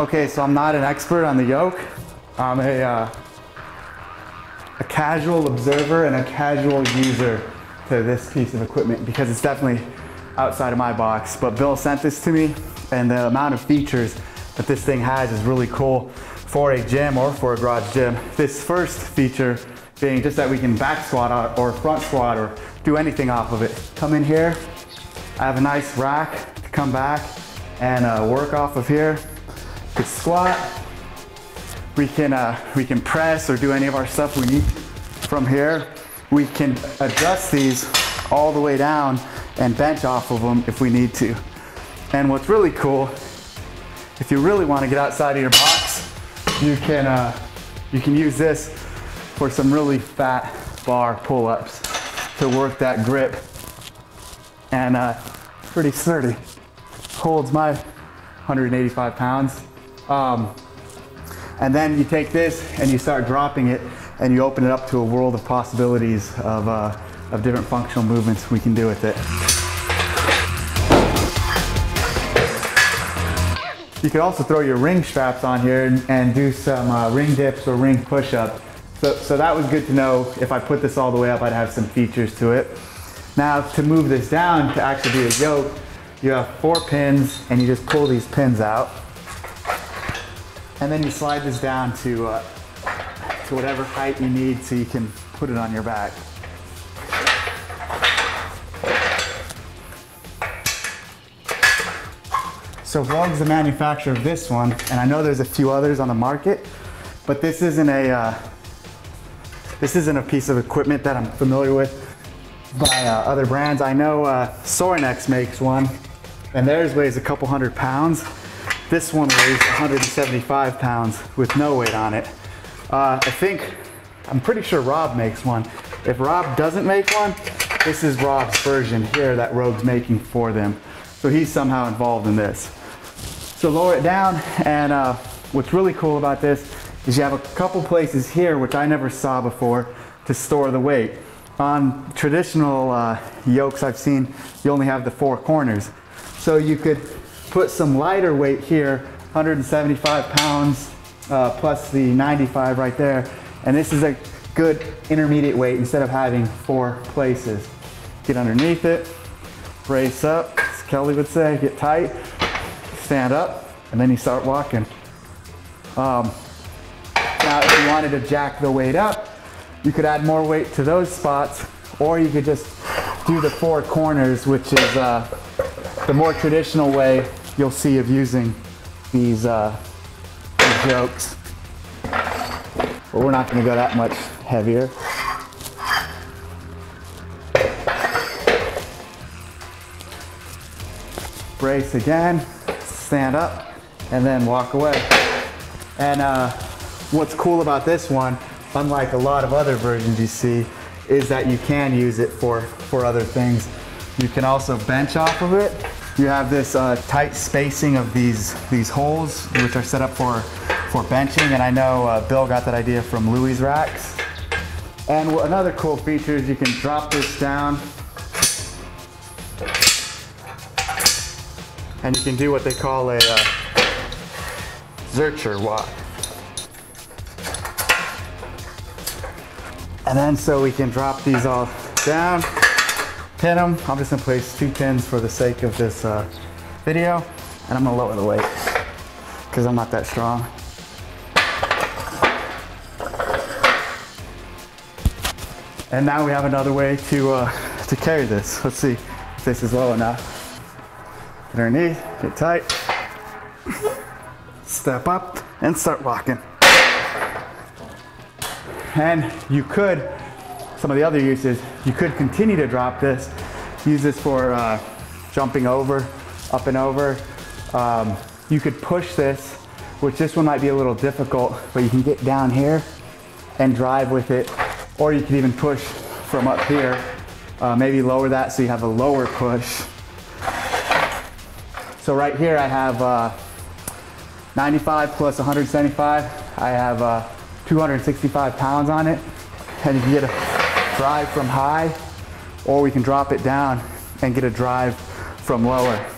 Okay, so I'm not an expert on the yoke. I'm a, uh, a casual observer and a casual user to this piece of equipment because it's definitely outside of my box. But Bill sent this to me and the amount of features that this thing has is really cool for a gym or for a garage gym. This first feature being just that we can back squat or front squat or do anything off of it. Come in here, I have a nice rack to come back and uh, work off of here. Squat. We can, uh, we can press or do any of our stuff we need from here. We can adjust these all the way down and bench off of them if we need to. And what's really cool, if you really want to get outside of your box, you can, uh, you can use this for some really fat bar pull-ups to work that grip. And uh, pretty sturdy. Holds my 185 pounds. Um, and then you take this and you start dropping it and you open it up to a world of possibilities of, uh, of different functional movements we can do with it. You could also throw your ring straps on here and, and do some uh, ring dips or ring push-ups. So, so that was good to know. If I put this all the way up, I'd have some features to it. Now to move this down to actually be a yoke, you have four pins and you just pull these pins out. And then you slide this down to, uh, to whatever height you need so you can put it on your back. So Rogue's the manufacturer of this one, and I know there's a few others on the market, but this isn't a uh, this isn't a piece of equipment that I'm familiar with by uh, other brands. I know uh, Sorinex makes one, and theirs weighs a couple hundred pounds. This one weighs 175 pounds with no weight on it. Uh, I think, I'm pretty sure Rob makes one. If Rob doesn't make one, this is Rob's version here that Rogue's making for them. So he's somehow involved in this. So lower it down, and uh, what's really cool about this is you have a couple places here, which I never saw before, to store the weight. On traditional uh, yokes I've seen, you only have the four corners. So you could put some lighter weight here, 175 pounds, uh, plus the 95 right there. And this is a good intermediate weight instead of having four places. Get underneath it, brace up, as Kelly would say, get tight, stand up, and then you start walking. Um, now, if you wanted to jack the weight up, you could add more weight to those spots, or you could just do the four corners, which is uh, the more traditional way you'll see of using these, uh, these yokes. But we're not gonna go that much heavier. Brace again, stand up, and then walk away. And uh, what's cool about this one, unlike a lot of other versions you see, is that you can use it for, for other things. You can also bench off of it. You have this uh, tight spacing of these, these holes, which are set up for, for benching. And I know uh, Bill got that idea from Louie racks. And another cool feature is you can drop this down and you can do what they call a uh, Zercher walk. And then so we can drop these all down, pin them. I'm just gonna place two pins for the sake of this uh, video. And I'm gonna lower the weight because I'm not that strong. And now we have another way to, uh, to carry this. Let's see if this is low enough. Get underneath, get tight, step up and start walking. And you could, some of the other uses, you could continue to drop this, use this for uh, jumping over, up and over. Um, you could push this, which this one might be a little difficult, but you can get down here and drive with it, or you could even push from up here, uh, maybe lower that so you have a lower push. So right here I have uh, 95 plus 175. I have uh, 265 pounds on it. And you can get a drive from high, or we can drop it down and get a drive from lower.